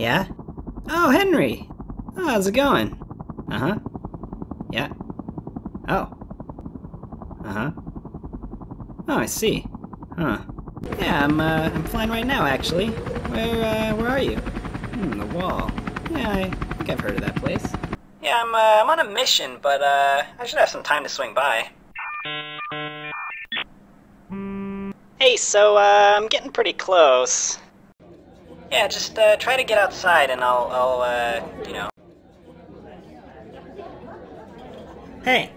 Yeah? Oh, Henry! Oh, how's it going? Uh-huh. Yeah. Oh. Uh-huh. Oh, I see. Huh. Yeah, I'm, uh, I'm flying right now, actually. Where, uh, where are you? Hmm, the wall. Yeah, I think I've heard of that place. Yeah, I'm, uh, I'm on a mission, but, uh, I should have some time to swing by. Hey, so, uh, I'm getting pretty close. Yeah, just, uh, try to get outside and I'll, I'll, uh, you know. Hey.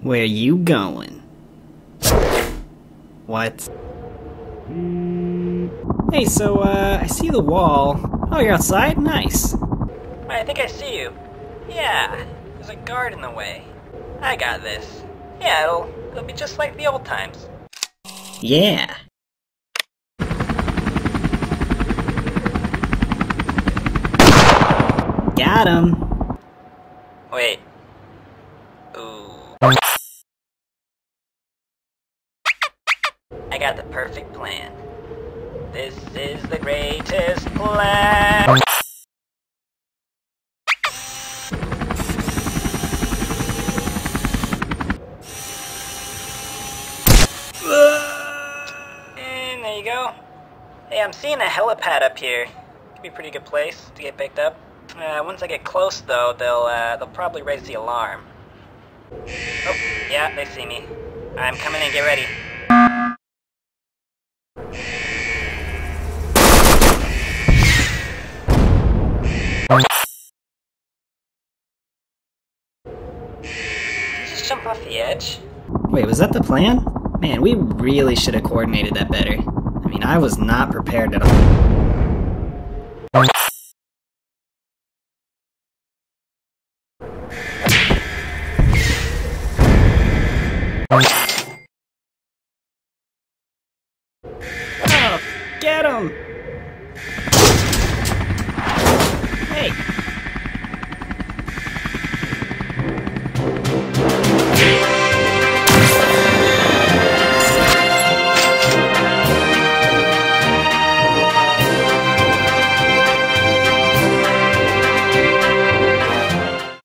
Where you going? What? Hey, so, uh, I see the wall. Oh, you're outside? Nice. I think I see you. Yeah, there's a guard in the way. I got this. Yeah, it'll, it'll be just like the old times. Yeah. Got him. Wait. Ooh. I got the perfect plan. This is the greatest plan. And there you go. Hey, I'm seeing a helipad up here. Could be a pretty good place to get picked up. Uh, once I get close, though, they'll uh, they'll probably raise the alarm. Oh, yeah, they see me. I'm coming in. Get ready. Just jump off the edge? Wait, was that the plan? Man, we really should have coordinated that better. I mean, I was not prepared at all. Get him!